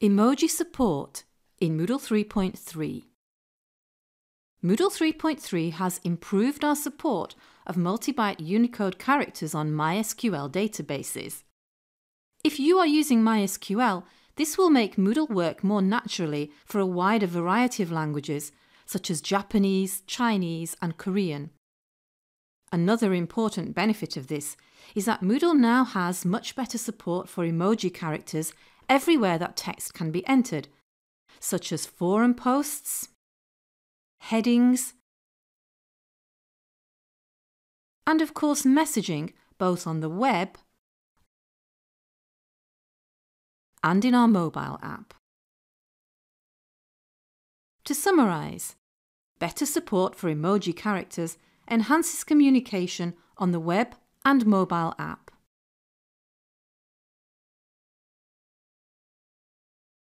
Emoji support in Moodle 3.3. Moodle 3.3 has improved our support of multi-byte Unicode characters on MySQL databases. If you are using MySQL, this will make Moodle work more naturally for a wider variety of languages such as Japanese, Chinese and Korean. Another important benefit of this is that Moodle now has much better support for emoji characters everywhere that text can be entered, such as forum posts, headings, and of course messaging both on the web and in our mobile app. To summarise, better support for emoji characters enhances communication on the web and mobile app.